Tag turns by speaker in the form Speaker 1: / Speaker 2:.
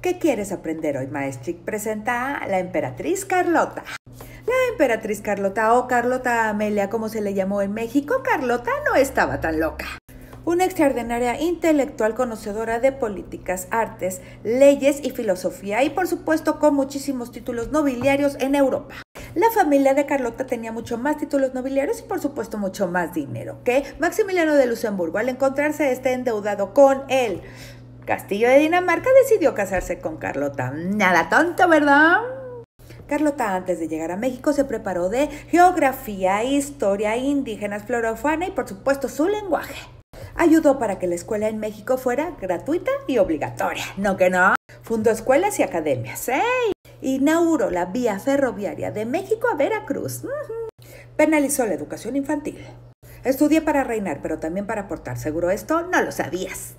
Speaker 1: ¿Qué quieres aprender hoy, Maestric? Presenta a la emperatriz Carlota. La emperatriz Carlota o Carlota Amelia, como se le llamó en México, Carlota no estaba tan loca. Una extraordinaria intelectual conocedora de políticas, artes, leyes y filosofía y por supuesto con muchísimos títulos nobiliarios en Europa. La familia de Carlota tenía mucho más títulos nobiliarios y por supuesto mucho más dinero que Maximiliano de Luxemburgo al encontrarse este endeudado con él Castillo de Dinamarca decidió casarse con Carlota. Nada tonto, ¿verdad? Carlota antes de llegar a México se preparó de geografía, historia, indígenas, flora y por supuesto su lenguaje. Ayudó para que la escuela en México fuera gratuita y obligatoria. No que no. Fundó escuelas y academias. ¡Ey! Inauguró la vía ferroviaria de México a Veracruz. Penalizó la educación infantil. Estudié para reinar, pero también para aportar. Seguro esto no lo sabías.